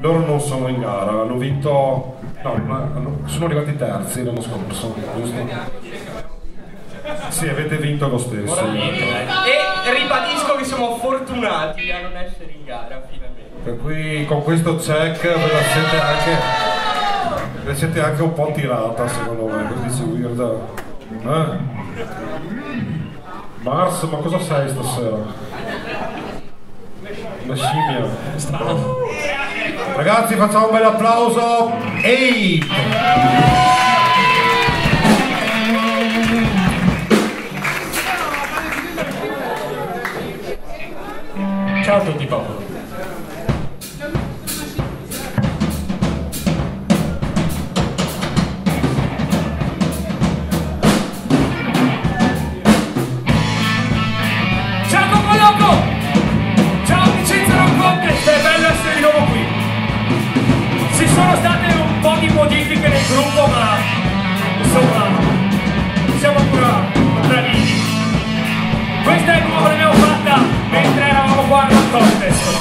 loro non sono in gara, hanno vinto, no, hanno- sono arrivati terzi l'anno scorso, giusto? Sì, avete vinto lo stesso. E ribadisco che siamo fortunati a non essere in gara finalmente. Per cui con questo check ve la siete anche, ve la siete anche un po' tirata secondo me, così dice Weird. Eh? Mars, ma cosa sei stasera? Una scimmia. Ragazzi facciamo un bel applauso. Ehi! Yes.